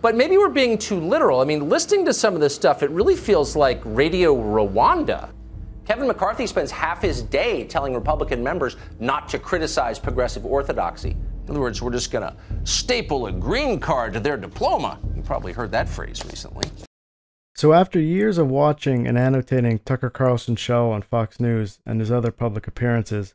But maybe we're being too literal. I mean, listening to some of this stuff, it really feels like Radio Rwanda. Kevin McCarthy spends half his day telling Republican members not to criticize progressive orthodoxy. In other words, we're just going to staple a green card to their diploma. You probably heard that phrase recently. So, after years of watching and annotating Tucker Carlson's show on Fox News and his other public appearances,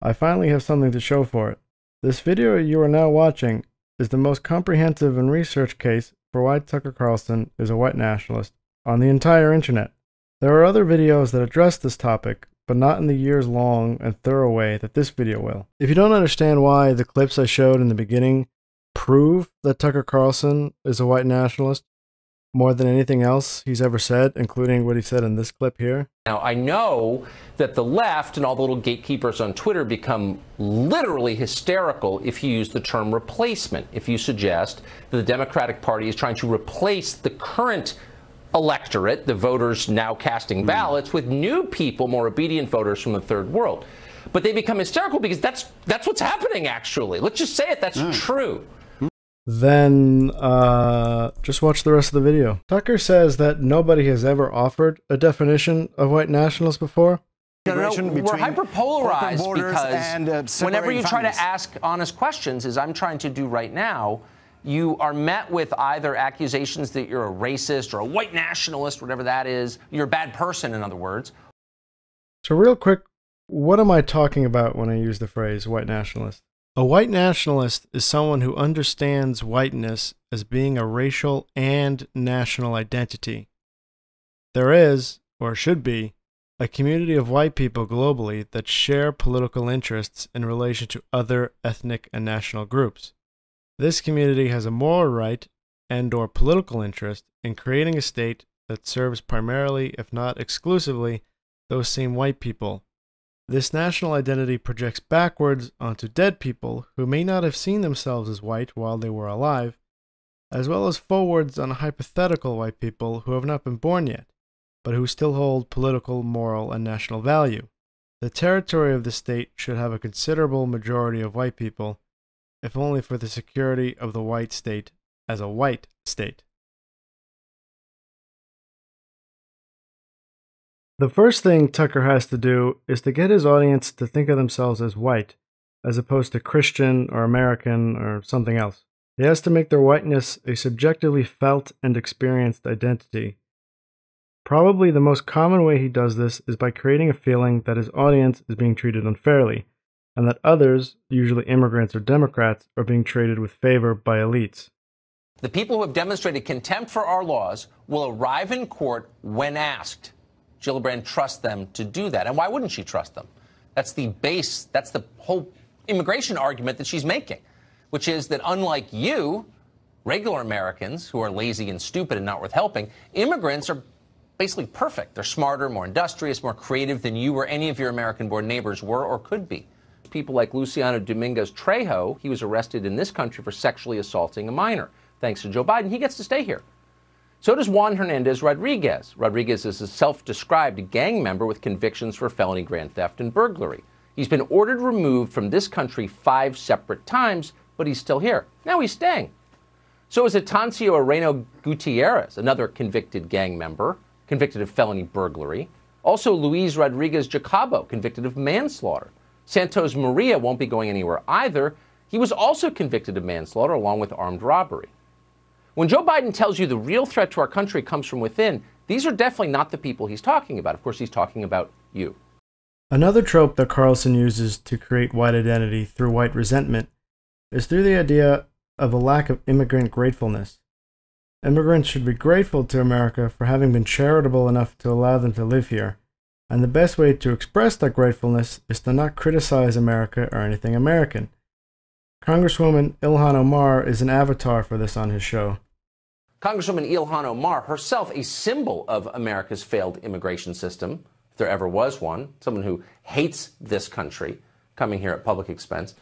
I finally have something to show for it. This video you are now watching is the most comprehensive and researched case for why Tucker Carlson is a white nationalist on the entire internet. There are other videos that address this topic, but not in the years long and thorough way that this video will. If you don't understand why the clips I showed in the beginning prove that Tucker Carlson is a white nationalist, more than anything else he's ever said, including what he said in this clip here. Now, I know that the left and all the little gatekeepers on Twitter become literally hysterical if you use the term replacement, if you suggest that the Democratic Party is trying to replace the current electorate, the voters now casting hmm. ballots, with new people, more obedient voters from the third world. But they become hysterical because that's that's what's happening actually. Let's just say it, that's mm. true then uh, just watch the rest of the video. Tucker says that nobody has ever offered a definition of white nationalists before. No, no, no. We're hyperpolarized because and, uh, whenever you try to ask honest questions, as I'm trying to do right now, you are met with either accusations that you're a racist or a white nationalist, whatever that is. You're a bad person, in other words. So, real quick, what am I talking about when I use the phrase white nationalist? A white nationalist is someone who understands whiteness as being a racial and national identity. There is, or should be, a community of white people globally that share political interests in relation to other ethnic and national groups. This community has a moral right and or political interest in creating a state that serves primarily, if not exclusively, those same white people this national identity projects backwards onto dead people who may not have seen themselves as white while they were alive, as well as forwards on hypothetical white people who have not been born yet, but who still hold political, moral, and national value. The territory of the state should have a considerable majority of white people, if only for the security of the white state as a white state. The first thing Tucker has to do is to get his audience to think of themselves as white, as opposed to Christian or American or something else. He has to make their whiteness a subjectively felt and experienced identity. Probably the most common way he does this is by creating a feeling that his audience is being treated unfairly, and that others, usually immigrants or Democrats, are being treated with favor by elites. The people who have demonstrated contempt for our laws will arrive in court when asked. Gillibrand trust them to do that. And why wouldn't she trust them? That's the base, that's the whole immigration argument that she's making, which is that unlike you, regular Americans who are lazy and stupid and not worth helping, immigrants are basically perfect. They're smarter, more industrious, more creative than you or any of your American born neighbors were or could be. People like Luciano Dominguez Trejo, he was arrested in this country for sexually assaulting a minor. Thanks to Joe Biden, he gets to stay here. So does Juan Hernandez Rodriguez. Rodriguez is a self described gang member with convictions for felony grand theft and burglary. He's been ordered removed from this country five separate times, but he's still here. Now he's staying. So is Atancio Areno Gutierrez, another convicted gang member, convicted of felony burglary. Also, Luis Rodriguez Jacobo, convicted of manslaughter. Santos Maria won't be going anywhere either. He was also convicted of manslaughter along with armed robbery. When Joe Biden tells you the real threat to our country comes from within, these are definitely not the people he's talking about. Of course, he's talking about you. Another trope that Carlson uses to create white identity through white resentment is through the idea of a lack of immigrant gratefulness. Immigrants should be grateful to America for having been charitable enough to allow them to live here, and the best way to express that gratefulness is to not criticize America or anything American. Congresswoman Ilhan Omar is an avatar for this on his show. Congresswoman Ilhan Omar, herself a symbol of America's failed immigration system, if there ever was one, someone who hates this country, coming here at public expense.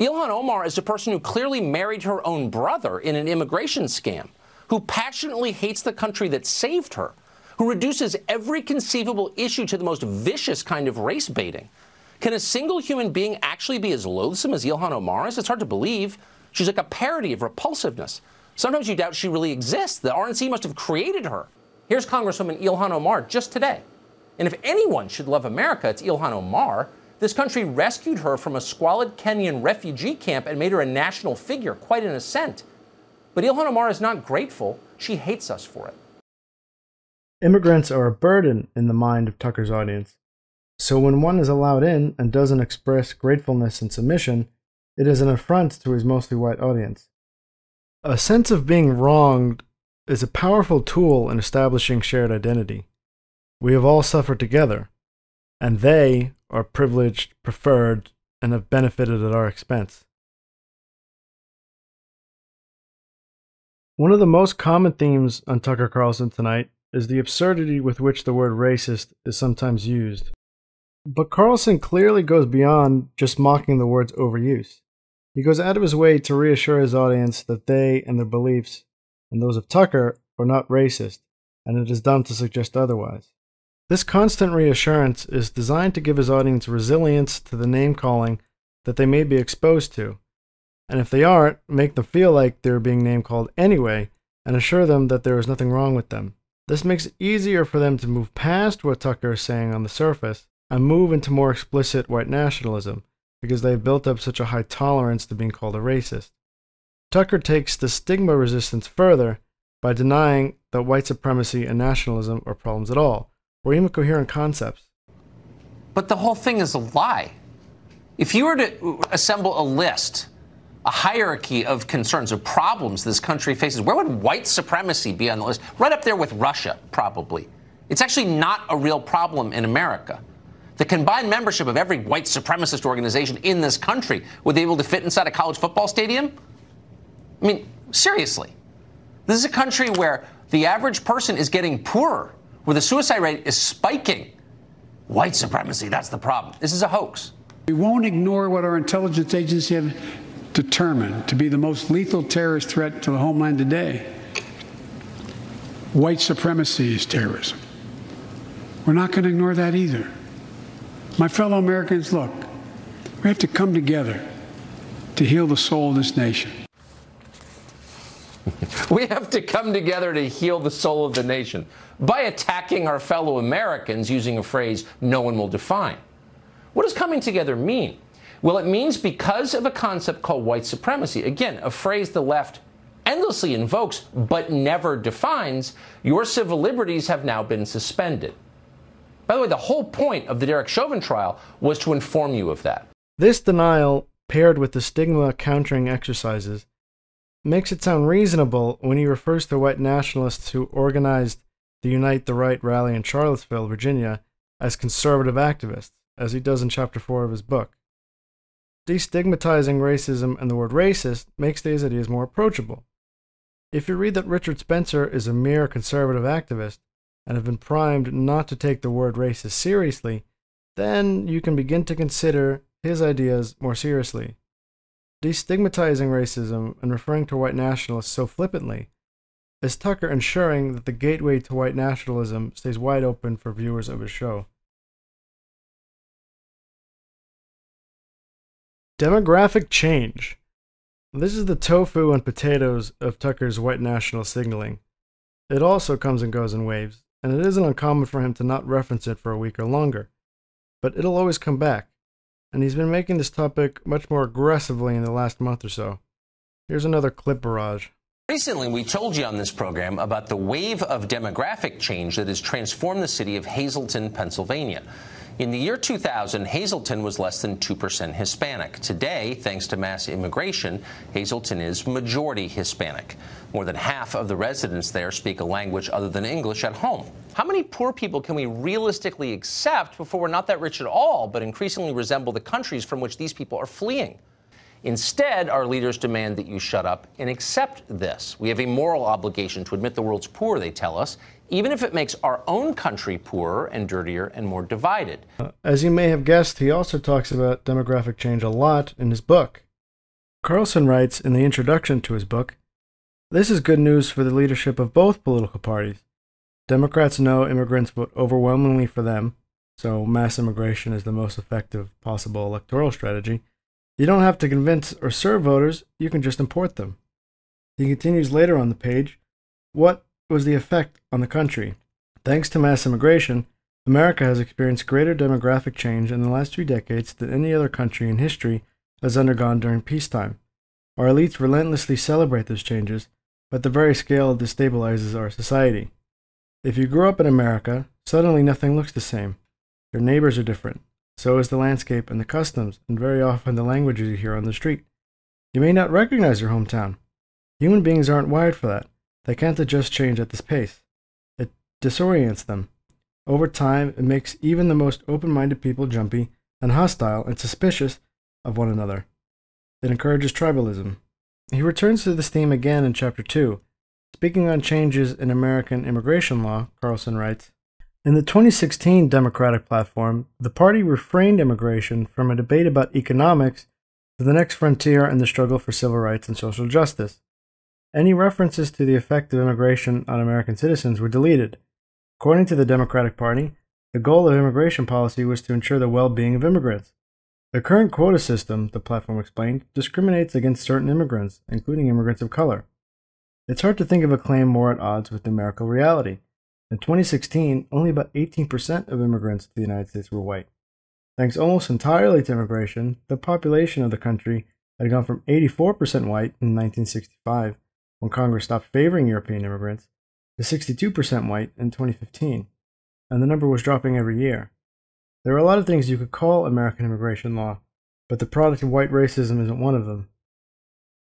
Ilhan Omar is a person who clearly married her own brother in an immigration scam, who passionately hates the country that saved her, who reduces every conceivable issue to the most vicious kind of race baiting. Can a single human being actually be as loathsome as Ilhan Omar? It's hard to believe. She's like a parody of repulsiveness. Sometimes you doubt she really exists. The RNC must have created her. Here's Congresswoman Ilhan Omar just today. And if anyone should love America, it's Ilhan Omar. This country rescued her from a squalid Kenyan refugee camp and made her a national figure, quite an ascent. But Ilhan Omar is not grateful. She hates us for it. Immigrants are a burden in the mind of Tucker's audience. So when one is allowed in and doesn't express gratefulness and submission, it is an affront to his mostly white audience. A sense of being wronged is a powerful tool in establishing shared identity. We have all suffered together, and they are privileged, preferred, and have benefited at our expense. One of the most common themes on Tucker Carlson tonight is the absurdity with which the word racist is sometimes used. But Carlson clearly goes beyond just mocking the word's overuse. He goes out of his way to reassure his audience that they and their beliefs, and those of Tucker, are not racist, and it is dumb to suggest otherwise. This constant reassurance is designed to give his audience resilience to the name calling that they may be exposed to, and if they aren't, make them feel like they're being name called anyway, and assure them that there is nothing wrong with them. This makes it easier for them to move past what Tucker is saying on the surface and move into more explicit white nationalism, because they've built up such a high tolerance to being called a racist. Tucker takes the stigma resistance further by denying that white supremacy and nationalism are problems at all, or even coherent concepts. But the whole thing is a lie. If you were to assemble a list, a hierarchy of concerns, of problems this country faces, where would white supremacy be on the list? Right up there with Russia, probably. It's actually not a real problem in America. The combined membership of every white supremacist organization in this country would be able to fit inside a college football stadium? I mean, seriously. This is a country where the average person is getting poorer, where the suicide rate is spiking. White supremacy, that's the problem. This is a hoax. We won't ignore what our intelligence agencies have determined to be the most lethal terrorist threat to the homeland today. White supremacy is terrorism. We're not going to ignore that either. My fellow Americans, look, we have to come together to heal the soul of this nation. we have to come together to heal the soul of the nation by attacking our fellow Americans using a phrase no one will define. What does coming together mean? Well, it means because of a concept called white supremacy, again, a phrase the left endlessly invokes but never defines, your civil liberties have now been suspended. By the way, the whole point of the Derek Chauvin trial was to inform you of that. This denial, paired with the stigma countering exercises, makes it sound reasonable when he refers to white nationalists who organized the Unite the Right rally in Charlottesville, Virginia, as conservative activists, as he does in chapter 4 of his book. Destigmatizing racism and the word racist makes these ideas more approachable. If you read that Richard Spencer is a mere conservative activist, and have been primed not to take the word racist seriously, then you can begin to consider his ideas more seriously. Destigmatizing racism and referring to white nationalists so flippantly is Tucker ensuring that the gateway to white nationalism stays wide open for viewers of his show. Demographic change. This is the tofu and potatoes of Tucker's white national signaling. It also comes and goes in waves and it isn't uncommon for him to not reference it for a week or longer. But it'll always come back, and he's been making this topic much more aggressively in the last month or so. Here's another clip barrage. Recently, we told you on this program about the wave of demographic change that has transformed the city of Hazleton, Pennsylvania. In the year 2000, Hazleton was less than 2% Hispanic. Today, thanks to mass immigration, Hazleton is majority Hispanic. More than half of the residents there speak a language other than English at home. How many poor people can we realistically accept before we're not that rich at all, but increasingly resemble the countries from which these people are fleeing? Instead, our leaders demand that you shut up and accept this. We have a moral obligation to admit the world's poor, they tell us, even if it makes our own country poorer and dirtier and more divided. Uh, as you may have guessed, he also talks about demographic change a lot in his book. Carlson writes in the introduction to his book This is good news for the leadership of both political parties. Democrats know immigrants vote overwhelmingly for them, so mass immigration is the most effective possible electoral strategy. You don't have to convince or serve voters, you can just import them. He continues later on the page What was the effect on the country? Thanks to mass immigration, America has experienced greater demographic change in the last two decades than any other country in history has undergone during peacetime. Our elites relentlessly celebrate those changes, but the very scale destabilizes our society. If you grew up in America, suddenly nothing looks the same. Your neighbors are different. So is the landscape and the customs, and very often the languages you hear on the street. You may not recognize your hometown. Human beings aren't wired for that. They can't adjust change at this pace. It disorients them. Over time, it makes even the most open minded people jumpy and hostile and suspicious of one another. It encourages tribalism. He returns to this theme again in Chapter 2. Speaking on changes in American immigration law, Carlson writes In the 2016 Democratic platform, the party refrained immigration from a debate about economics to the next frontier in the struggle for civil rights and social justice. Any references to the effect of immigration on American citizens were deleted. According to the Democratic Party, the goal of immigration policy was to ensure the well being of immigrants. The current quota system, the platform explained, discriminates against certain immigrants, including immigrants of color. It's hard to think of a claim more at odds with numerical reality. In 2016, only about 18% of immigrants to the United States were white. Thanks almost entirely to immigration, the population of the country had gone from 84% white in 1965, when Congress stopped favoring European immigrants, to 62% white in 2015, and the number was dropping every year. There are a lot of things you could call American immigration law, but the product of white racism isn't one of them.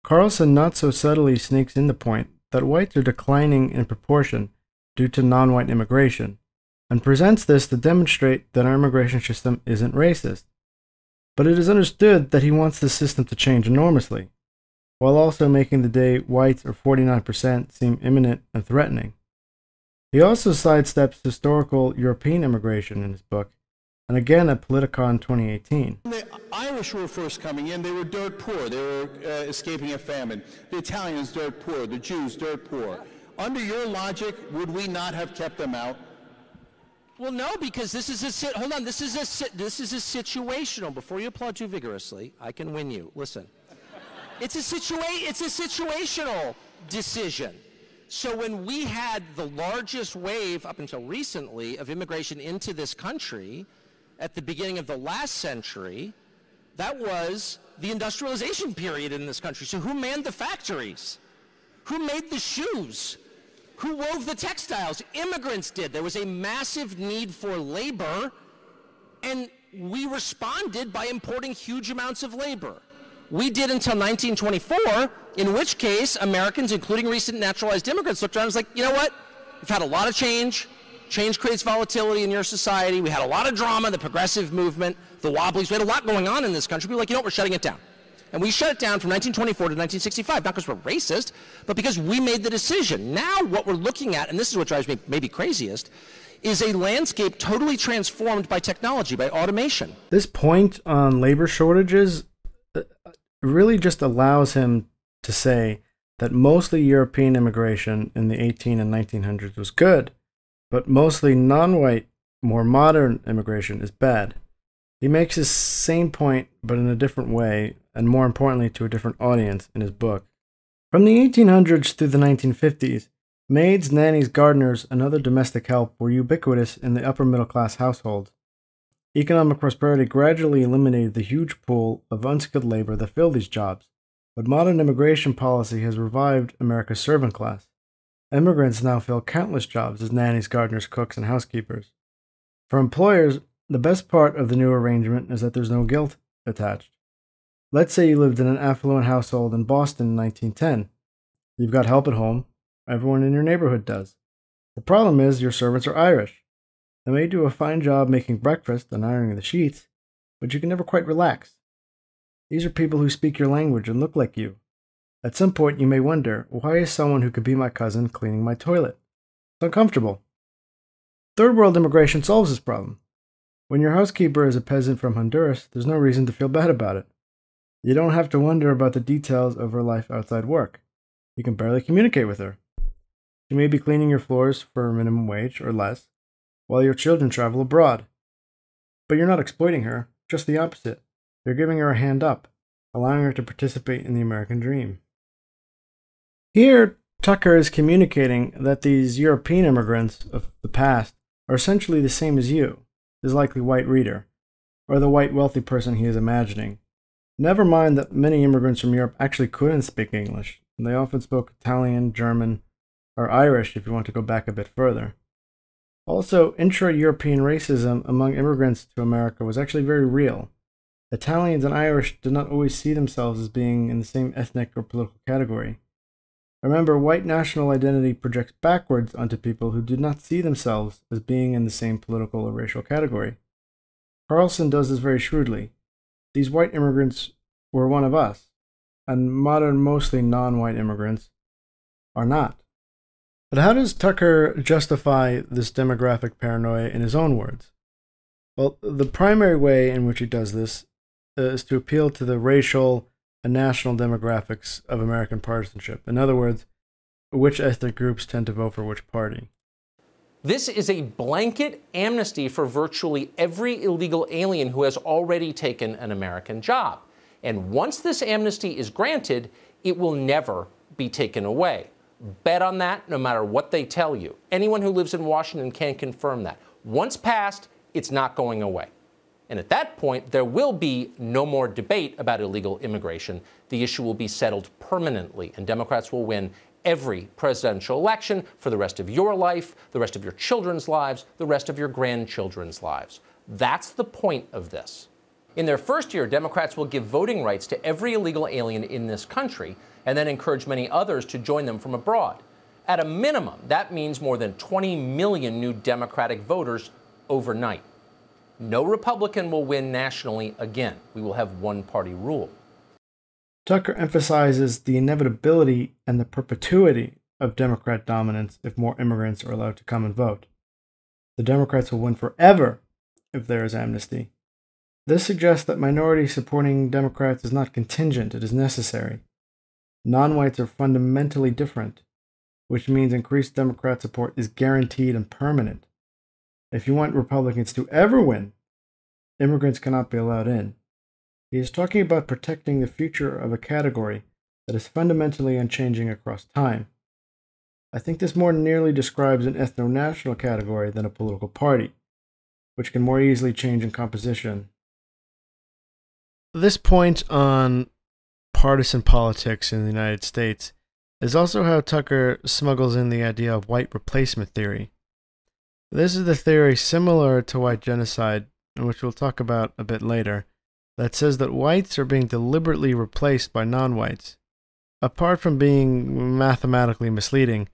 Carlson not so subtly sneaks in the point that whites are declining in proportion due to non white immigration, and presents this to demonstrate that our immigration system isn't racist. But it is understood that he wants the system to change enormously, while also making the day whites are 49% seem imminent and threatening. He also sidesteps historical European immigration in his book, and again at Politicon 2018. The Irish were first coming in, they were dirt poor. They were uh, escaping a famine. The Italians, dirt poor. The Jews, dirt poor. Under your logic, would we not have kept them out? Well, no, because this is a sit. Hold on, this is a sit. This is a situational. Before you applaud too vigorously, I can win you. Listen, it's a situa- It's a situational decision. So when we had the largest wave up until recently of immigration into this country, at the beginning of the last century, that was the industrialization period in this country. So who manned the factories? Who made the shoes? Who wove the textiles? Immigrants did. There was a massive need for labor, and we responded by importing huge amounts of labor. We did until 1924, in which case Americans, including recent naturalized immigrants, looked around and was like, you know what? We've had a lot of change. Change creates volatility in your society. We had a lot of drama, the progressive movement, the Wobblies. We had a lot going on in this country. We were like, you know what? We're shutting it down. And we shut it down from 1924 to 1965, not because we're racist, but because we made the decision. Now, what we're looking at, and this is what drives me maybe craziest, is a landscape totally transformed by technology, by automation. This point on labor shortages really just allows him to say that mostly European immigration in the 18 and 1900s was good, but mostly non white, more modern immigration is bad. He makes his same point, but in a different way, and more importantly, to a different audience in his book. From the 1800s through the 1950s, maids, nannies, gardeners, and other domestic help were ubiquitous in the upper middle class households. Economic prosperity gradually eliminated the huge pool of unskilled labor that filled these jobs, but modern immigration policy has revived America's servant class. Immigrants now fill countless jobs as nannies, gardeners, cooks, and housekeepers. For employers, the best part of the new arrangement is that there's no guilt attached. Let's say you lived in an affluent household in Boston in 1910. You've got help at home. Everyone in your neighborhood does. The problem is your servants are Irish. They may do a fine job making breakfast and ironing the sheets, but you can never quite relax. These are people who speak your language and look like you. At some point, you may wonder why is someone who could be my cousin cleaning my toilet? It's uncomfortable. Third world immigration solves this problem. When your housekeeper is a peasant from Honduras, there's no reason to feel bad about it. You don't have to wonder about the details of her life outside work. You can barely communicate with her. She may be cleaning your floors for a minimum wage or less, while your children travel abroad. But you're not exploiting her, just the opposite. You're giving her a hand up, allowing her to participate in the American dream. Here, Tucker is communicating that these European immigrants of the past are essentially the same as you, his likely white reader, or the white wealthy person he is imagining. Never mind that many immigrants from Europe actually couldn't speak English. They often spoke Italian, German, or Irish if you want to go back a bit further. Also, intra European racism among immigrants to America was actually very real. Italians and Irish did not always see themselves as being in the same ethnic or political category. Remember, white national identity projects backwards onto people who do not see themselves as being in the same political or racial category. Carlson does this very shrewdly. These white immigrants were one of us, and modern, mostly non white immigrants are not. But how does Tucker justify this demographic paranoia in his own words? Well, the primary way in which he does this uh, is to appeal to the racial and national demographics of American partisanship. In other words, which ethnic groups tend to vote for which party. This is a blanket amnesty for virtually every illegal alien who has already taken an American job. And once this amnesty is granted, it will never be taken away. Bet on that no matter what they tell you. Anyone who lives in Washington can confirm that. Once passed, it's not going away. And at that point, there will be no more debate about illegal immigration. The issue will be settled permanently, and Democrats will win every presidential election for the rest of your life, the rest of your children's lives, the rest of your grandchildren's lives. That's the point of this. In their first year, Democrats will give voting rights to every illegal alien in this country and then encourage many others to join them from abroad. At a minimum, that means more than 20 million new Democratic voters overnight. No Republican will win nationally again. We will have one party rule. Tucker emphasizes the inevitability and the perpetuity of Democrat dominance if more immigrants are allowed to come and vote. The Democrats will win forever if there is amnesty. This suggests that minority supporting Democrats is not contingent, it is necessary. Non whites are fundamentally different, which means increased Democrat support is guaranteed and permanent. If you want Republicans to ever win, immigrants cannot be allowed in. He is talking about protecting the future of a category that is fundamentally unchanging across time. I think this more nearly describes an ethno national category than a political party, which can more easily change in composition. This point on partisan politics in the United States is also how Tucker smuggles in the idea of white replacement theory. This is the theory similar to white genocide, which we'll talk about a bit later, that says that whites are being deliberately replaced by non whites. Apart from being mathematically misleading,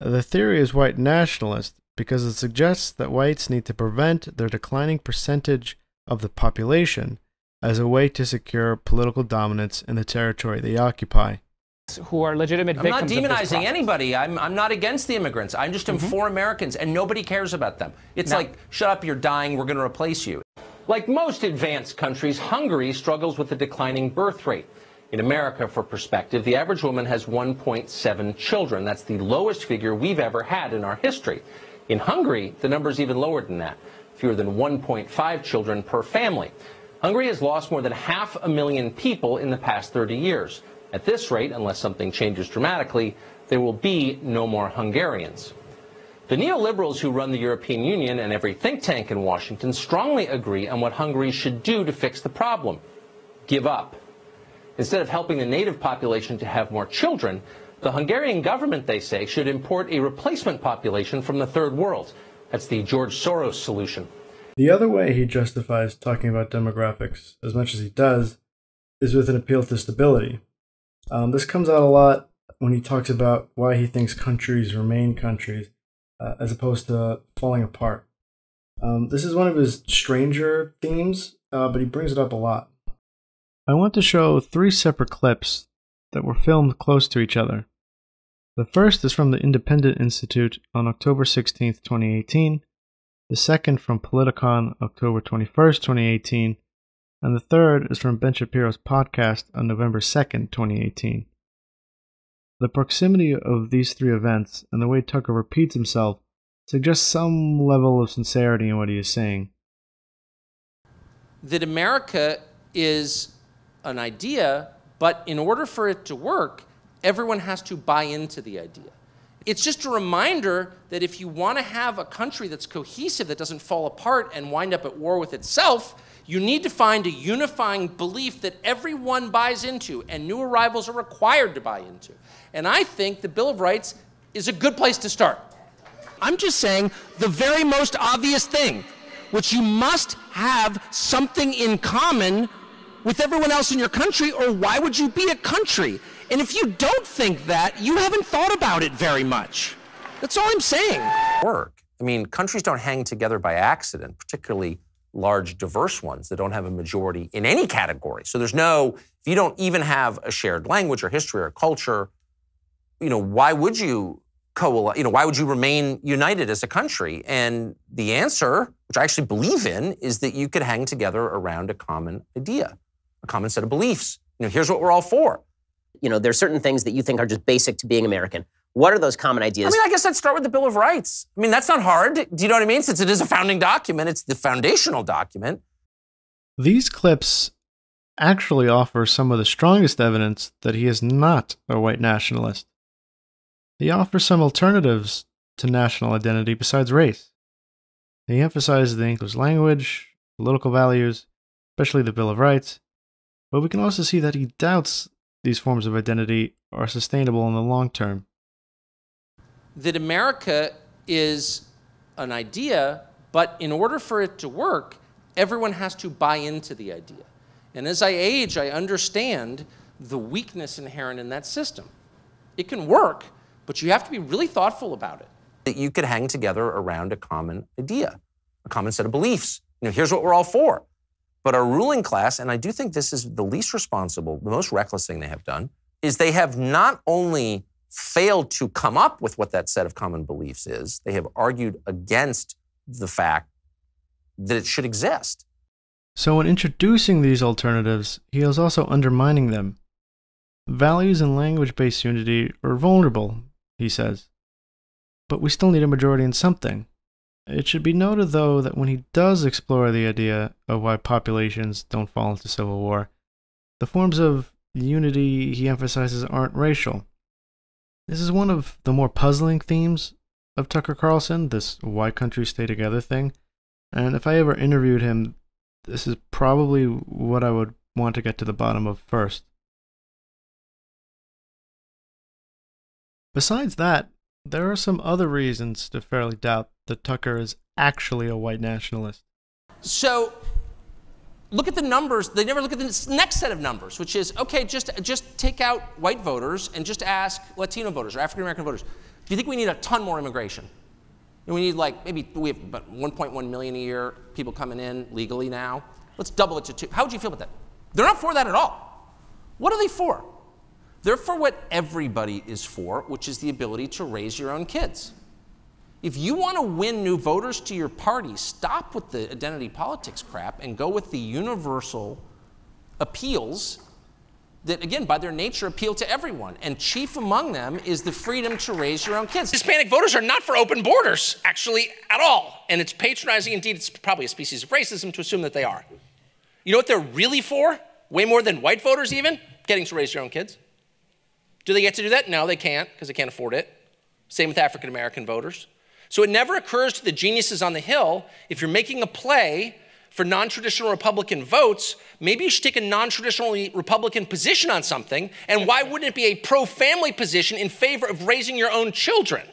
the theory is white nationalist because it suggests that whites need to prevent their declining percentage of the population as a way to secure political dominance in the territory they occupy who are legitimate I'm victims. not demonizing anybody. I'm, I'm not against the immigrants. I'm just am Mm-hmm. for Americans, and nobody cares about them. It's Now- like, shut up, you're dying, we're going to replace you. Like most advanced countries, Hungary struggles with a declining birth rate. In America, for perspective, the average woman has 1.7 children. That's the lowest figure we've ever had in our history. In Hungary, the number is even lower than that, fewer than 1.5 children per family. Hungary has lost more than half a million people in the past 30 years. At this rate, unless something changes dramatically, there will be no more Hungarians. The neoliberals who run the European Union and every think tank in Washington strongly agree on what Hungary should do to fix the problem give up. Instead of helping the native population to have more children, the Hungarian government, they say, should import a replacement population from the third world. That's the George Soros solution. The other way he justifies talking about demographics, as much as he does, is with an appeal to stability. Um, this comes out a lot when he talks about why he thinks countries remain countries uh, as opposed to falling apart. Um, this is one of his stranger themes, uh, but he brings it up a lot. I want to show three separate clips that were filmed close to each other. The first is from the Independent Institute on October 16, 2018, the second from Politicon, October 21st, 2018, and the third is from Ben Shapiro's podcast on November 2nd, 2018. The proximity of these three events and the way Tucker repeats himself suggests some level of sincerity in what he is saying. that America is an idea, but in order for it to work, everyone has to buy into the idea. It's just a reminder that if you want to have a country that's cohesive, that doesn't fall apart and wind up at war with itself, you need to find a unifying belief that everyone buys into and new arrivals are required to buy into. And I think the Bill of Rights is a good place to start. I'm just saying the very most obvious thing, which you must have something in common with everyone else in your country, or why would you be a country? And if you don't think that, you haven't thought about it very much. That's all I'm saying. Work. I mean, countries don't hang together by accident, particularly large, diverse ones that don't have a majority in any category. So there's no, if you don't even have a shared language or history or culture, you know, why would you coalesce, you know, why would you remain united as a country? And the answer, which I actually believe in, is that you could hang together around a common idea, a common set of beliefs. You know, here's what we're all for. You know, there's certain things that you think are just basic to being American. What are those common ideas? I mean, I guess I'd start with the Bill of Rights. I mean, that's not hard. Do you know what I mean? Since it is a founding document, it's the foundational document. These clips actually offer some of the strongest evidence that he is not a white nationalist. He offers some alternatives to national identity besides race. He emphasizes the English language, political values, especially the Bill of Rights, but we can also see that he doubts these forms of identity are sustainable in the long term that America is an idea, but in order for it to work, everyone has to buy into the idea. And as I age, I understand the weakness inherent in that system. It can work, but you have to be really thoughtful about it. That you could hang together around a common idea, a common set of beliefs. You know, here's what we're all for. But our ruling class, and I do think this is the least responsible, the most reckless thing they have done, is they have not only failed to come up with what that set of common beliefs is. They have argued against the fact that it should exist. So, in introducing these alternatives, he is also undermining them. Values and language based unity are vulnerable, he says. But we still need a majority in something. It should be noted, though, that when he does explore the idea of why populations don't fall into civil war, the forms of unity he emphasizes aren't racial. This is one of the more puzzling themes of Tucker Carlson, this why countries stay together thing. And if I ever interviewed him, this is probably what I would want to get to the bottom of first. Besides that, there are some other reasons to fairly doubt that Tucker is actually a white nationalist. So, look at the numbers. They never look at the next set of numbers, which is okay. Just just take out white voters and just ask Latino voters or African American voters. Do you think we need a ton more immigration? And we need like maybe we have about 1.1 million a year people coming in legally now. Let's double it to two. How would you feel about that? They're not for that at all. What are they for? They're for what everybody is for, which is the ability to raise your own kids. If you want to win new voters to your party, stop with the identity politics crap and go with the universal appeals that, again, by their nature, appeal to everyone. And chief among them is the freedom to raise your own kids. Hispanic voters are not for open borders, actually, at all. And it's patronizing. Indeed, it's probably a species of racism to assume that they are. You know what they're really for? Way more than white voters, even? Getting to raise your own kids. Do they get to do that? No, they can't, because they can't afford it. Same with African American voters. So it never occurs to the geniuses on the Hill if you're making a play for non traditional Republican votes, maybe you should take a non traditionally Republican position on something. And why wouldn't it be a pro family position in favor of raising your own children?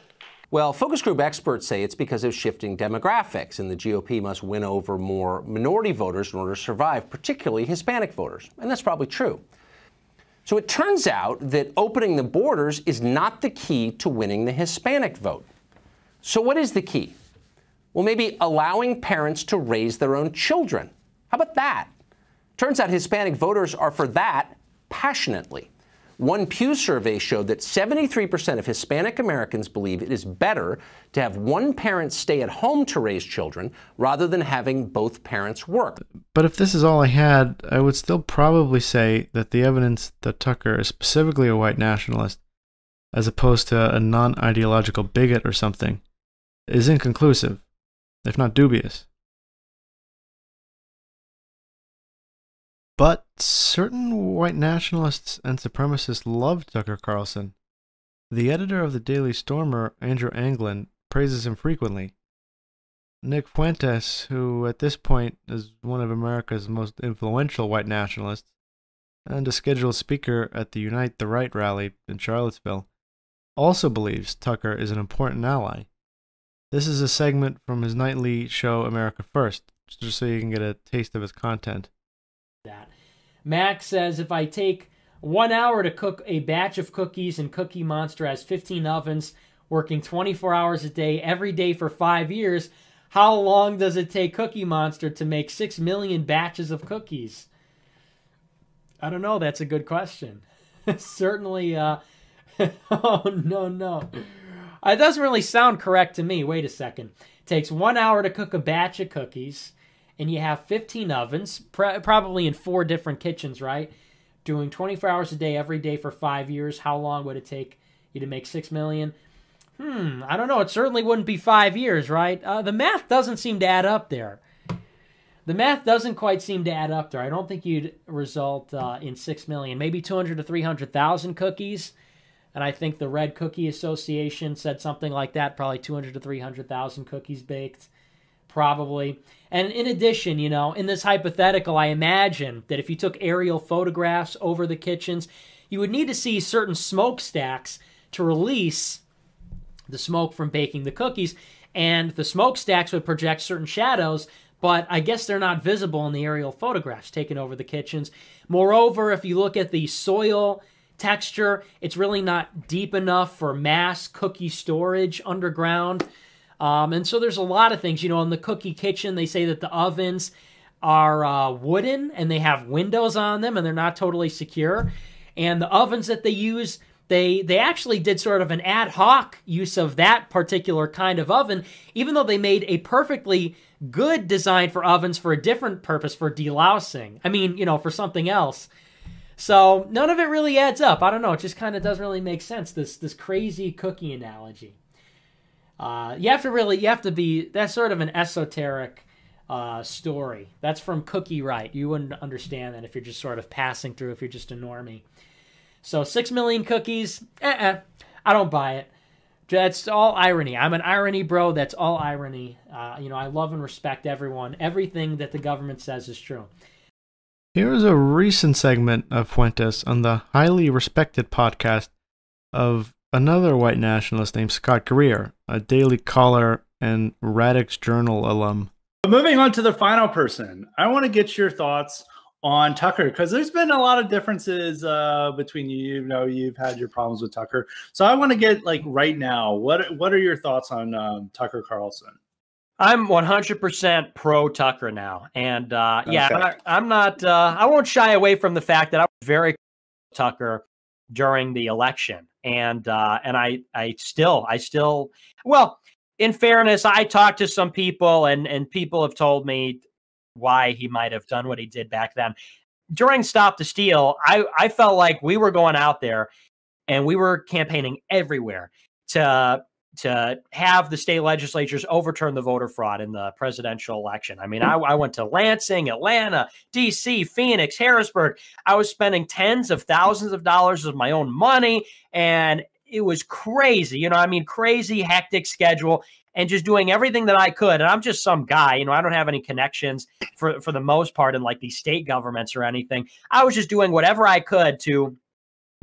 Well, focus group experts say it's because of shifting demographics, and the GOP must win over more minority voters in order to survive, particularly Hispanic voters. And that's probably true. So it turns out that opening the borders is not the key to winning the Hispanic vote. So, what is the key? Well, maybe allowing parents to raise their own children. How about that? Turns out Hispanic voters are for that passionately. One Pew survey showed that 73% of Hispanic Americans believe it is better to have one parent stay at home to raise children rather than having both parents work. But if this is all I had, I would still probably say that the evidence that Tucker is specifically a white nationalist, as opposed to a non ideological bigot or something, is inconclusive, if not dubious. But certain white nationalists and supremacists loved Tucker Carlson. The editor of the Daily Stormer, Andrew Anglin, praises him frequently. Nick Fuentes, who at this point is one of America's most influential white nationalists and a scheduled speaker at the Unite the Right rally in Charlottesville, also believes Tucker is an important ally. This is a segment from his nightly show America First, just so you can get a taste of his content. Max says if I take one hour to cook a batch of cookies and Cookie Monster has 15 ovens, working 24 hours a day every day for five years, how long does it take Cookie Monster to make 6 million batches of cookies? I don't know. That's a good question. Certainly, uh, oh, no, no. It doesn't really sound correct to me. Wait a second. It takes one hour to cook a batch of cookies, and you have 15 ovens, pr- probably in four different kitchens, right? Doing 24 hours a day every day for five years. How long would it take you to make 6 million? Hmm, I don't know. It certainly wouldn't be five years, right? Uh, the math doesn't seem to add up there. The math doesn't quite seem to add up there. I don't think you'd result uh, in six million, maybe two hundred to three hundred thousand cookies, and I think the Red Cookie Association said something like that, probably two hundred to three hundred thousand cookies baked, probably. And in addition, you know, in this hypothetical, I imagine that if you took aerial photographs over the kitchens, you would need to see certain smokestacks to release the smoke from baking the cookies, and the smokestacks would project certain shadows, but I guess they're not visible in the aerial photographs taken over the kitchens. Moreover, if you look at the soil texture, it's really not deep enough for mass cookie storage underground. Um, and so there's a lot of things, you know, in the cookie kitchen, they say that the ovens are uh, wooden and they have windows on them and they're not totally secure. And the ovens that they use they they actually did sort of an ad hoc use of that particular kind of oven, even though they made a perfectly good design for ovens for a different purpose for delousing. I mean, you know, for something else. So none of it really adds up. I don't know. It just kind of doesn't really make sense. This this crazy cookie analogy. Uh, you have to really you have to be that's sort of an esoteric uh, story. That's from Cookie Right. You wouldn't understand that if you're just sort of passing through. If you're just a normie. So six million cookies, uh-uh, I don't buy it. That's all irony. I'm an irony bro. That's all irony. Uh, you know, I love and respect everyone. Everything that the government says is true. Here is a recent segment of Fuentes on the highly respected podcast of another white nationalist named Scott Greer, a Daily Caller and Radix Journal alum. Moving on to the final person, I want to get your thoughts on Tucker because there's been a lot of differences uh, between you. You know, you've had your problems with Tucker, so I want to get like right now. What what are your thoughts on um, Tucker Carlson? I'm 100% pro Tucker now, and uh, okay. yeah, I, am not. Uh, I won't shy away from the fact that I was very Tucker during the election, and uh, and I I still I still well. In fairness, I talked to some people, and and people have told me why he might have done what he did back then. During Stop the Steal, I, I felt like we were going out there and we were campaigning everywhere to to have the state legislatures overturn the voter fraud in the presidential election. I mean, I, I, went to Lansing, Atlanta, D.C., Phoenix, Harrisburg. I was spending tens of thousands of dollars of my own money, and it was crazy. You know, I mean, crazy, hectic schedule and just doing everything that I could. And I'm just some guy, you know, I don't have any connections for for the most part in like these state governments or anything. I was just doing whatever I could to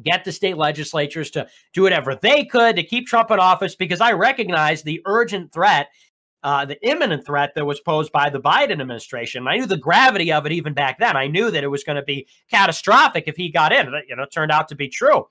get the state legislatures to do whatever they could to keep Trump in office because I recognize the urgent threat uh, the imminent threat that was posed by the Biden administration. I knew the gravity of it even back then. I knew that it was going to be catastrophic if he got in. You know, it turned out to be true.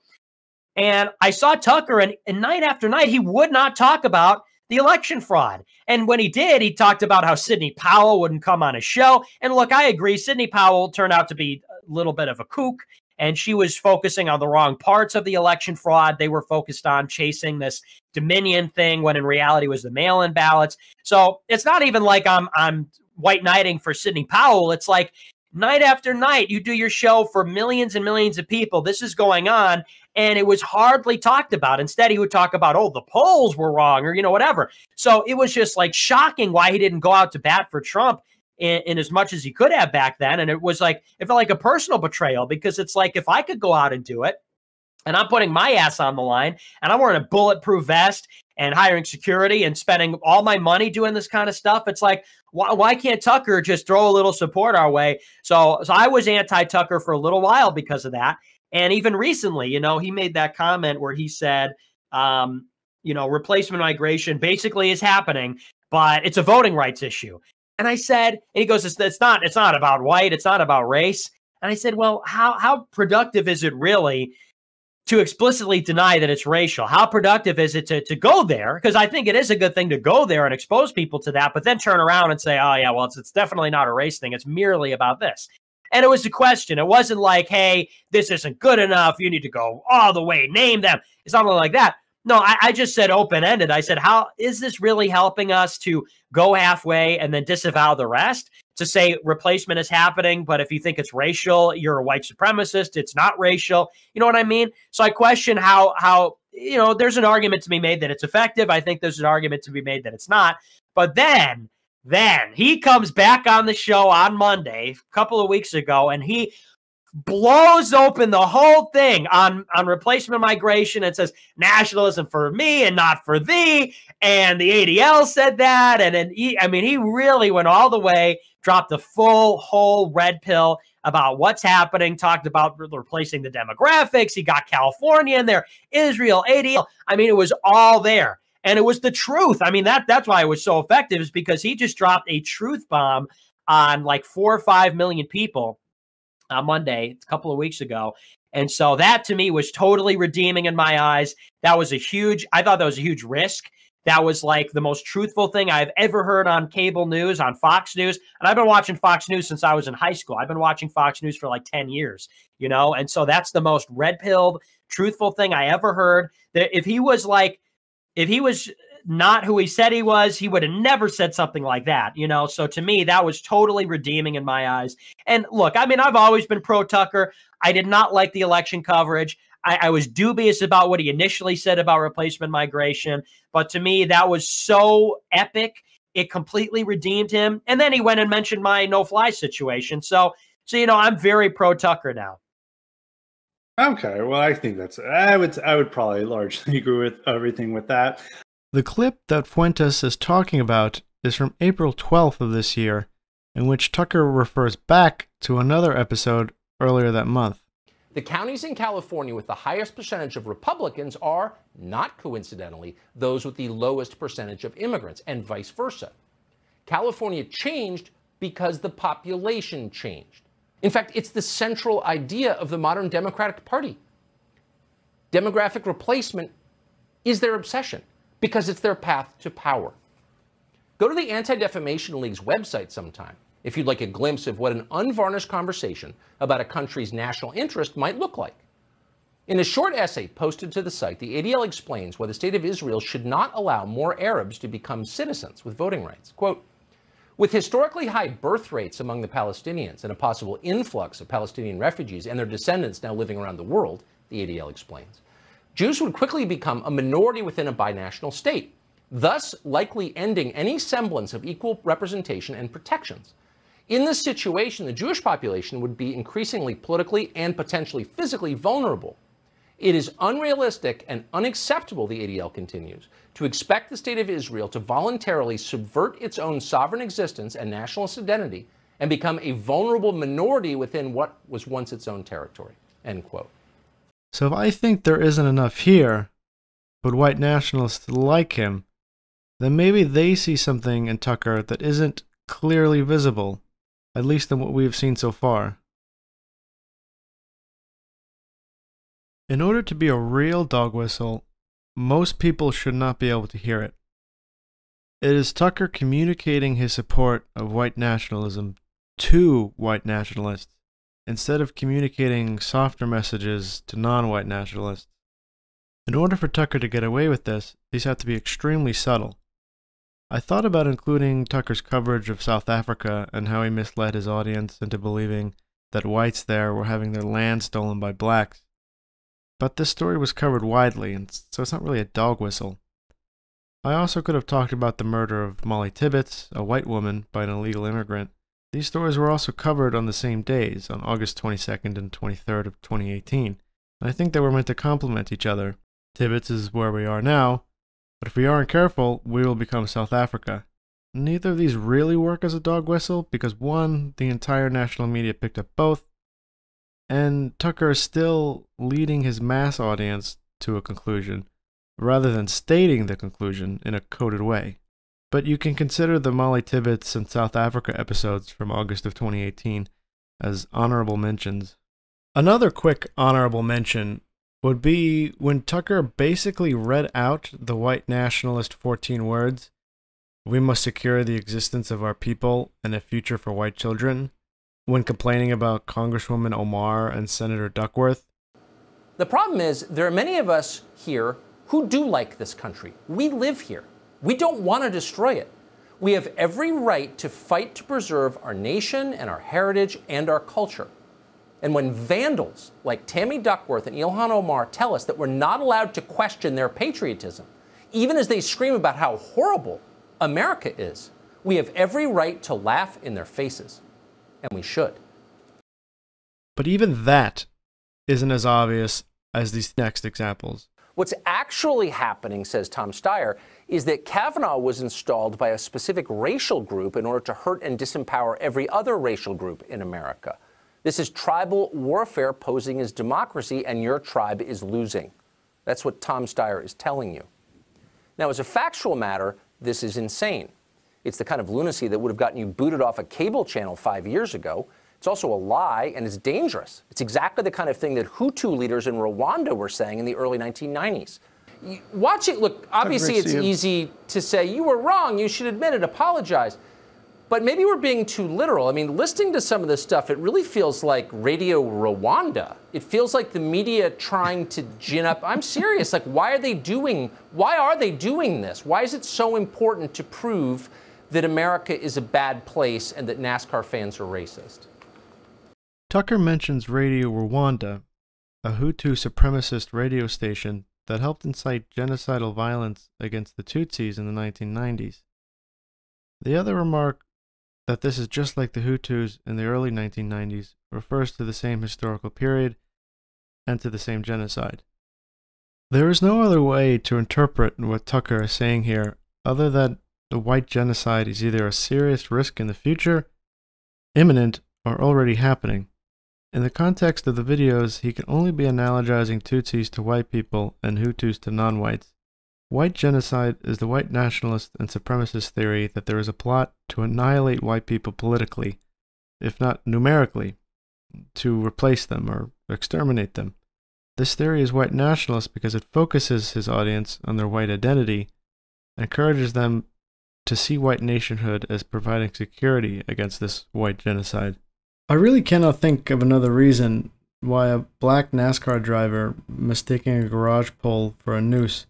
And I saw Tucker, and, and night after night, he would not talk about the election fraud. And when he did, he talked about how Sidney Powell wouldn't come on his show. And look, I agree. Sidney Powell turned out to be a little bit of a kook, and she was focusing on the wrong parts of the election fraud. They were focused on chasing this Dominion thing when in reality was the mail-in ballots. So it's not even like I'm I'm white knighting for Sidney Powell. It's like night after night you do your show for millions and millions of people this is going on and it was hardly talked about instead he would talk about oh the polls were wrong or you know whatever so it was just like shocking why he didn't go out to bat for trump in, in, as much as he could have back then. And it was like, it felt like a personal betrayal because it's like, if I could go out and do it, and I'm putting my ass on the line and I'm wearing a bulletproof vest and hiring security and spending all my money doing this kind of stuff. It's like, why, why can't Tucker just throw a little support our way? So, so I was anti Tucker for a little while because of that. And even recently, you know, he made that comment where he said, um, you know, replacement migration basically is happening, but it's a voting rights issue. And I said, and he goes, it's, it's not, it's not about white, it's not about race. And I said, well, how how productive is it really to explicitly deny that it's racial? How productive is it to, to go there? Because I think it is a good thing to go there and expose people to that, but then turn around and say, oh, yeah, well, it's, it's definitely not a race thing. It's merely about this. And it was a question. It wasn't like, hey, this isn't good enough. You need to go all the way, name them. It's not like that. No, I, I just said open ended. I said, how is this really helping us to go halfway and then disavow the rest? To say replacement is happening, but if you think it's racial, you're a white supremacist. It's not racial. You know what I mean? So I question how how you know there's an argument to be made that it's effective. I think there's an argument to be made that it's not. But then then he comes back on the show on Monday, a couple of weeks ago, and he blows open the whole thing on, on replacement migration and says nationalism for me and not for thee. And the ADL said that. And then he, I mean, he really went all the way, dropped the full whole red pill about what's happening, talked about replacing the demographics. He got California in there, Israel, ADL. I mean, it was all there. And it was the truth. I mean, that that's why it was so effective, is because he just dropped a truth bomb on like four or five million people on Monday, a couple of weeks ago. And so that to me was totally redeeming in my eyes. That was a huge, I thought that was a huge risk. That was like the most truthful thing I've ever heard on cable news, on Fox News. And I've been watching Fox News since I was in high school. I've been watching Fox News for like 10 years, you know? And so that's the most red pilled, truthful thing I ever heard. That if he was like, if he was not who he said he was, he would have never said something like that, you know? So to me, that was totally redeeming in my eyes. And look, I mean, I've always been pro Tucker. I did not like the election coverage. I, I, was dubious about what he initially said about replacement migration. But to me, that was so epic. It completely redeemed him. And then he went and mentioned my no fly situation. So, so you know, I'm very pro Tucker now. Okay, well, I think that's I would I would probably largely agree with everything with that. The clip that Fuentes is talking about is from April 12th of this year, in which Tucker refers back to another episode earlier that month. The counties in California with the highest percentage of Republicans are, not coincidentally, those with the lowest percentage of immigrants, and vice versa. California changed because the population changed. In fact, it's the central idea of the modern Democratic Party. Demographic replacement is their obsession because it's their path to power. Go to the Anti Defamation League's website sometime if you'd like a glimpse of what an unvarnished conversation about a country's national interest might look like. In a short essay posted to the site, the ADL explains why the state of Israel should not allow more Arabs to become citizens with voting rights. Quote, with historically high birth rates among the Palestinians and a possible influx of Palestinian refugees and their descendants now living around the world, the ADL explains, Jews would quickly become a minority within a binational state, thus likely ending any semblance of equal representation and protections. In this situation, the Jewish population would be increasingly politically and potentially physically vulnerable. It is unrealistic and unacceptable, the ADL continues, to expect the state of Israel to voluntarily subvert its own sovereign existence and nationalist identity and become a vulnerable minority within what was once its own territory. End quote. So if I think there isn't enough here, but white nationalists like him, then maybe they see something in Tucker that isn't clearly visible, at least in what we have seen so far. In order to be a real dog whistle, most people should not be able to hear it. It is Tucker communicating his support of white nationalism to white nationalists instead of communicating softer messages to non white nationalists. In order for Tucker to get away with this, these have to be extremely subtle. I thought about including Tucker's coverage of South Africa and how he misled his audience into believing that whites there were having their land stolen by blacks. But this story was covered widely, and so it's not really a dog whistle. I also could have talked about the murder of Molly Tibbetts, a white woman, by an illegal immigrant, These stories were also covered on the same days, on August 22nd and 23rd of 2018, and I think they were meant to complement each other. Tibbetts is where we are now, but if we aren't careful, we will become South Africa. Neither of these really work as a dog whistle because one, the entire national media picked up both, and Tucker is still leading his mass audience to a conclusion rather than stating the conclusion in a coded way. But you can consider the Molly Tibbetts and South Africa episodes from August of 2018 as honorable mentions. Another quick honorable mention would be when Tucker basically read out the white nationalist 14 words We must secure the existence of our people and a future for white children when complaining about Congresswoman Omar and Senator Duckworth. The problem is, there are many of us here who do like this country. We live here. We don't want to destroy it. We have every right to fight to preserve our nation and our heritage and our culture. And when vandals like Tammy Duckworth and Ilhan Omar tell us that we're not allowed to question their patriotism, even as they scream about how horrible America is, we have every right to laugh in their faces. And we should. But even that isn't as obvious as these next examples. What's actually happening, says Tom Steyer, is that Kavanaugh was installed by a specific racial group in order to hurt and disempower every other racial group in America. This is tribal warfare posing as democracy, and your tribe is losing. That's what Tom Steyer is telling you. Now, as a factual matter, this is insane. It's the kind of lunacy that would have gotten you booted off a cable channel five years ago. It's also a lie and it's dangerous. It's exactly the kind of thing that Hutu leaders in Rwanda were saying in the early 1990s. Watch it, look, obviously it's easy to say, you were wrong, you should admit it, apologize. But maybe we're being too literal. I mean, listening to some of this stuff, it really feels like Radio Rwanda. It feels like the media trying to gin up. I'm serious. Like, why are they doing? Why are they doing this? Why is it so important to prove that America is a bad place and that NASCAR fans are racist? Tucker mentions Radio Rwanda, a Hutu supremacist radio station that helped incite genocidal violence against the Tutsis in the 1990s. The other remark that this is just like the Hutus in the early 1990s refers to the same historical period and to the same genocide. There is no other way to interpret what Tucker is saying here other than the white genocide is either a serious risk in the future, imminent, or already happening. In the context of the videos, he can only be analogizing Tutsis to white people and Hutus to non whites. White genocide is the white nationalist and supremacist theory that there is a plot to annihilate white people politically, if not numerically, to replace them or exterminate them. This theory is white nationalist because it focuses his audience on their white identity, encourages them to see white nationhood as providing security against this white genocide. I really cannot think of another reason why a black NASCAR driver mistaking a garage pole for a noose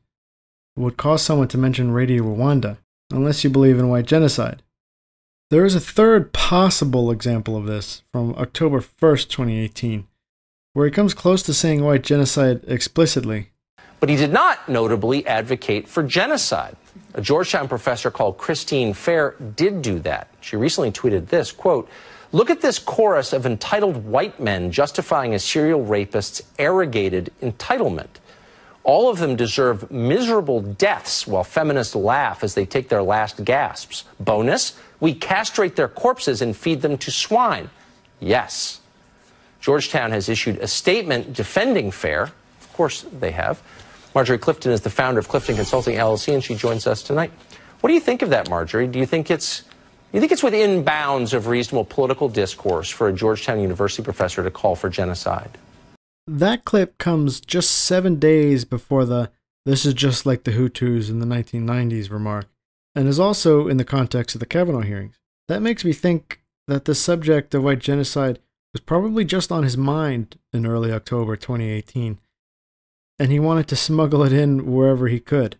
would cause someone to mention Radio Rwanda, unless you believe in white genocide. There is a third possible example of this from October 1st, 2018, where he comes close to saying white genocide explicitly. But he did not notably advocate for genocide. A Georgetown professor called Christine Fair did do that. She recently tweeted this quote, Look at this chorus of entitled white men justifying a serial rapist's arrogated entitlement. All of them deserve miserable deaths while feminists laugh as they take their last gasps. Bonus, we castrate their corpses and feed them to swine. Yes. Georgetown has issued a statement defending FAIR. Of course, they have. Marjorie Clifton is the founder of Clifton Consulting LLC, and she joins us tonight. What do you think of that, Marjorie? Do you think it's you think it's within bounds of reasonable political discourse for a Georgetown University professor to call for genocide? That clip comes just seven days before the this is just like the Hutus in the 1990s remark, and is also in the context of the Kavanaugh hearings. That makes me think that the subject of white genocide was probably just on his mind in early October 2018, and he wanted to smuggle it in wherever he could.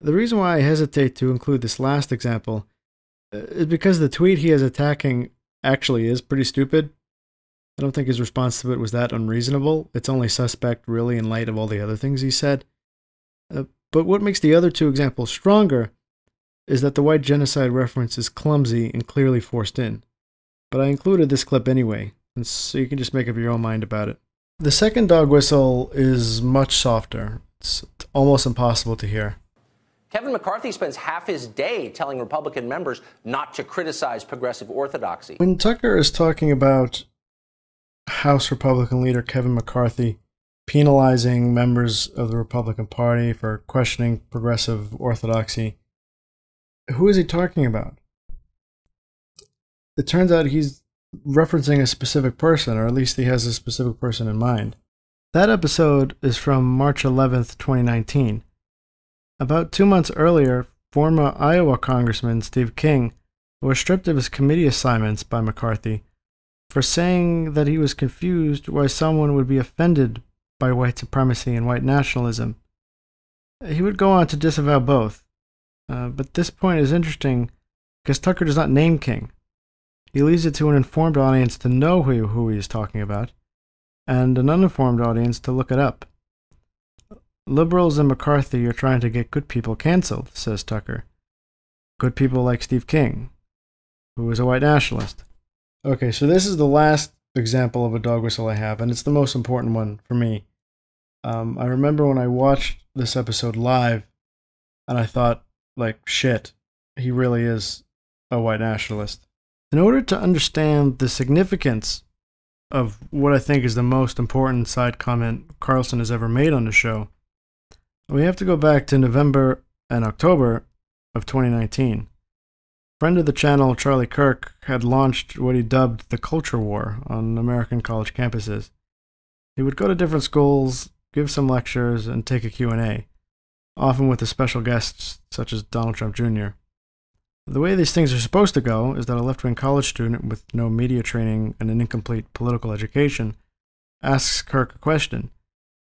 The reason why I hesitate to include this last example is because the tweet he is attacking actually is pretty stupid. I don't think his response to it was that unreasonable. It's only suspect, really, in light of all the other things he said. Uh, but what makes the other two examples stronger is that the white genocide reference is clumsy and clearly forced in. but I included this clip anyway, so you can just make up your own mind about it. The second dog whistle is much softer. It's almost impossible to hear. Kevin McCarthy spends half his day telling Republican members not to criticize progressive orthodoxy. When Tucker is talking about House Republican leader Kevin McCarthy penalizing members of the Republican Party for questioning progressive orthodoxy, who is he talking about? It turns out he's referencing a specific person, or at least he has a specific person in mind. That episode is from March 11th, 2019. About two months earlier, former Iowa Congressman Steve King was stripped of his committee assignments by McCarthy for saying that he was confused why someone would be offended by white supremacy and white nationalism. He would go on to disavow both, uh, but this point is interesting because Tucker does not name King. He leaves it to an informed audience to know who, who he is talking about, and an uninformed audience to look it up. Liberals and McCarthy are trying to get good people canceled, says Tucker. Good people like Steve King, who is a white nationalist. Okay, so this is the last example of a dog whistle I have, and it's the most important one for me. Um, I remember when I watched this episode live, and I thought, like, shit, he really is a white nationalist. In order to understand the significance of what I think is the most important side comment Carlson has ever made on the show, we have to go back to November and October of 2019. Friend of the channel, Charlie Kirk, had launched what he dubbed the culture war on American college campuses. He would go to different schools, give some lectures, and take a Q&A, often with the special guests such as Donald Trump Jr. The way these things are supposed to go is that a left-wing college student with no media training and an incomplete political education asks Kirk a question,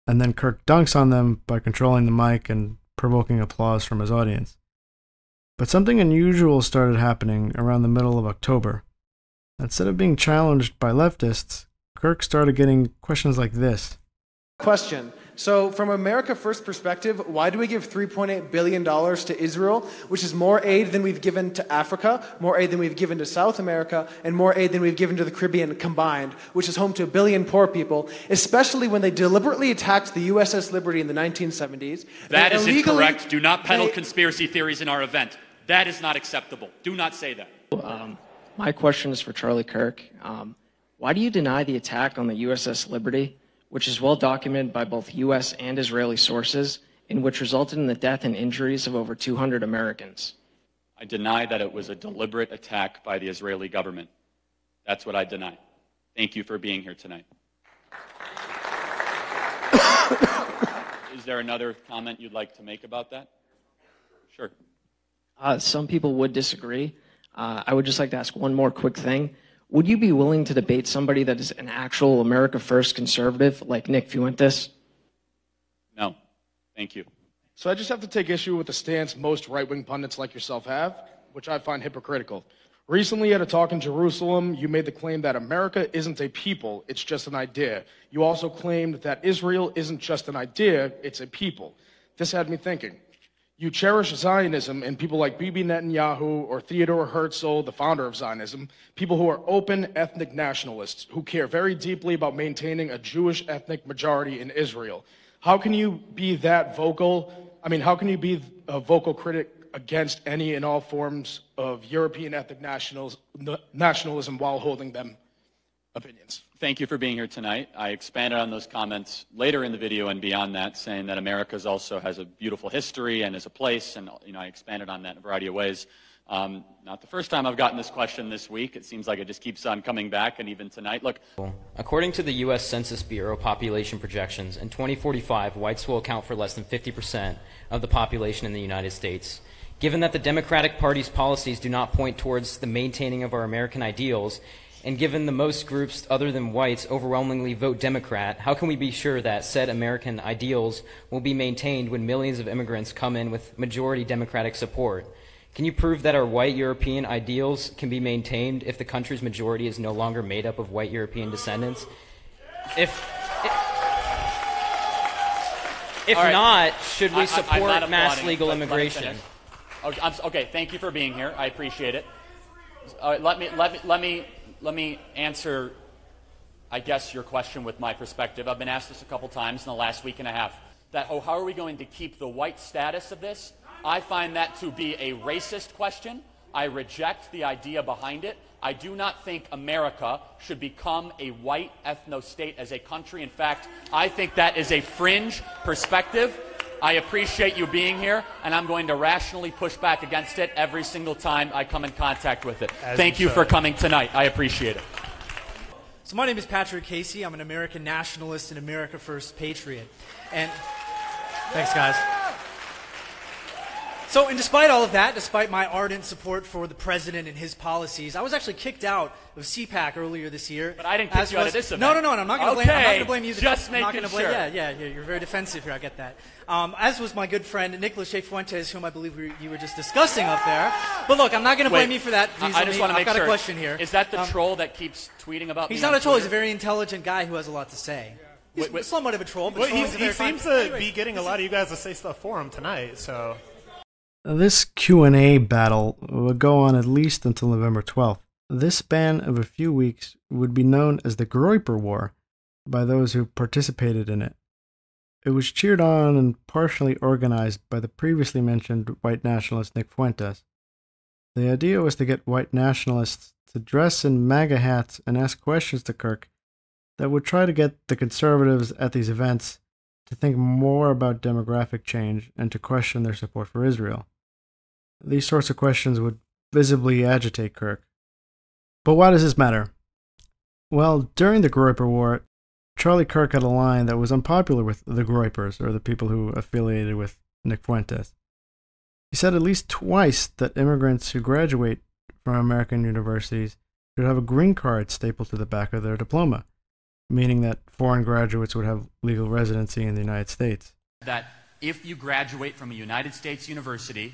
and then Kirk dunks on them by controlling the mic and provoking applause from his audience. But something unusual started happening around the middle of October. Instead of being challenged by leftists, Kirk started getting questions like this. Question so, from America First perspective, why do we give $3.8 billion to Israel, which is more aid than we've given to Africa, more aid than we've given to South America, and more aid than we've given to the Caribbean combined, which is home to a billion poor people, especially when they deliberately attacked the USS Liberty in the 1970s? That is incorrect. Do not peddle they, conspiracy theories in our event. That is not acceptable. Do not say that. Um, my question is for Charlie Kirk. Um, why do you deny the attack on the USS Liberty? Which is well documented by both U.S. and Israeli sources, and which resulted in the death and injuries of over 200 Americans. I deny that it was a deliberate attack by the Israeli government. That's what I deny. Thank you for being here tonight. is there another comment you'd like to make about that? Sure. Uh, some people would disagree. Uh, I would just like to ask one more quick thing. Would you be willing to debate somebody that is an actual America First conservative like Nick Fuentes? No. Thank you. So I just have to take issue with the stance most right wing pundits like yourself have, which I find hypocritical. Recently, at a talk in Jerusalem, you made the claim that America isn't a people, it's just an idea. You also claimed that Israel isn't just an idea, it's a people. This had me thinking you cherish Zionism and people like Bibi Netanyahu or Theodore Herzl, the founder of Zionism, people who are open ethnic nationalists who care very deeply about maintaining a Jewish ethnic majority in Israel. How can you be that vocal? I mean, how can you be a vocal critic against any and all forms of European ethnic nationalism while holding them opinions? Thank you for being here tonight. I expanded on those comments later in the video and beyond that, saying that America also has a beautiful history and is a place, and you know, I expanded on that in a variety of ways. Um, not the first time I've gotten this question this week. It seems like it just keeps on coming back, and even tonight. Look. According to the U.S. Census Bureau population projections, in 2045, whites will account for less than 50% of the population in the United States. Given that the Democratic Party's policies do not point towards the maintaining of our American ideals, and given the most groups other than whites overwhelmingly vote Democrat, how can we be sure that said American ideals will be maintained when millions of immigrants come in with majority Democratic support? Can you prove that our white European ideals can be maintained if the country's majority is no longer made up of white European descendants? If if, right. not, should we support I, mass legal let, immigration? Let okay, oh, okay, thank you for being here. I appreciate it. Uh, let me let me let me let me answer, I guess, your question with my perspective. I've been asked this a couple times in the last week and a half. That, oh, how are we going to keep the white status of this? I find that to be a racist question. I reject the idea behind it. I do not think America should become a white ethno state as a country. In fact, I think that is a fringe perspective. I appreciate you being here, and I'm going to rationally push back against it every single time I come in contact with it. As Thank you you for coming tonight. I appreciate it. So my name is Patrick Casey. I'm an American nationalist and America First patriot. And thanks, guys. So, and despite all of that, despite my ardent support for the president and his policies, I was actually kicked out of CPAC earlier this year. But I didn't kick you out of this event. no, no, no, I'm not going to blame. I'm not Okay, going to blame you. just I'm making gonna blame, sure. Yeah, yeah, yeah, you're very defensive here. I get that. Um, as was my good friend Nicholas J. Fuentes, whom I believe we, you were just discussing up there. But look, I'm not going to blame Wait, you for that. I- I just vis-a-vis. want to I've make got sure. a question here. Is that the Um, troll that keeps tweeting about He's me not a troll. He's a very intelligent guy who has a lot to say. He's somewhat of a troll, but Well, trolling's he's- a he very fine- seems to Anyway, be getting a lot of you guys to say stuff for him tonight. So This Q&A battle will go on at least until November 12th. This span of a few weeks would be known as the Groyper War by those who participated in it. It was cheered on and partially organized by the previously mentioned white nationalist Nick Fuentes. The idea was to get white nationalists to dress in MAGA hats and ask questions to Kirk that would try to get the conservatives at these events to think more about demographic change and to question their support for Israel. These sorts of questions would visibly agitate Kirk. But why does this matter? Well, during the Groyper War, Charlie Kirk had a line that was unpopular with the Groypers, or the people who affiliated with Nick Fuentes. He said at least twice that immigrants who graduate from American universities should have a green card stapled to the back of their diploma, meaning that foreign graduates would have legal residency in the United States. that if you graduate from a United States university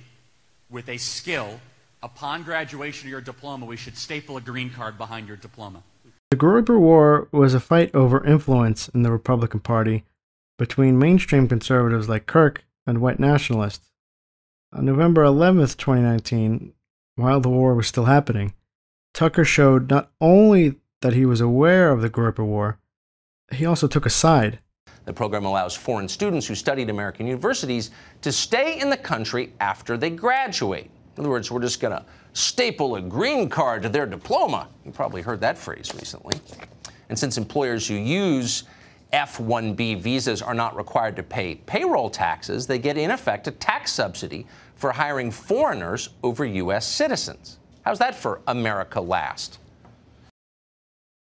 with a skill, upon graduation of your diploma, we should staple a green card behind your diploma. The Groyper War was a fight over influence in the Republican Party between mainstream conservatives like Kirk and white nationalists. On November 11th, 2019, while the war was still happening, Tucker showed not only that he was aware of the Groyper War, he also took a side. The program allows foreign students who studied American universities to stay in the country after they graduate. In other words, we're just going to staple a green card to their diploma. You probably heard that phrase recently. And since employers who use F 1B visas are not required to pay payroll taxes, they get, in effect, a tax subsidy for hiring foreigners over U.S. citizens. How's that for America last?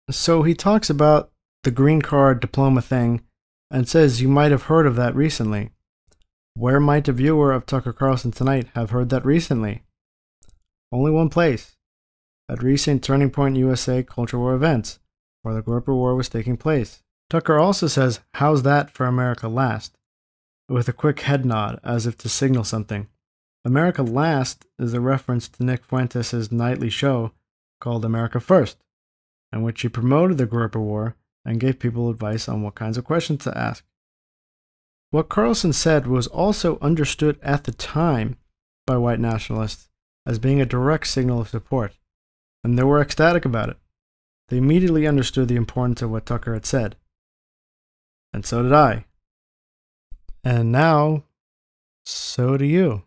So he talks about the green card diploma thing and says you might have heard of that recently. Where might a viewer of Tucker Carlson tonight have heard that recently? Only one place. At recent Turning Point USA Culture War events, where the Groyper War was taking place. Tucker also says, How's that for America Last? with a quick head nod as if to signal something. America Last is a reference to Nick Fuentes' nightly show called America First, in which he promoted the Groyper War and gave people advice on what kinds of questions to ask. What Carlson said was also understood at the time by white nationalists as being a direct signal of support, and they were ecstatic about it. They immediately understood the importance of what Tucker had said. And so did I. And now, so do you.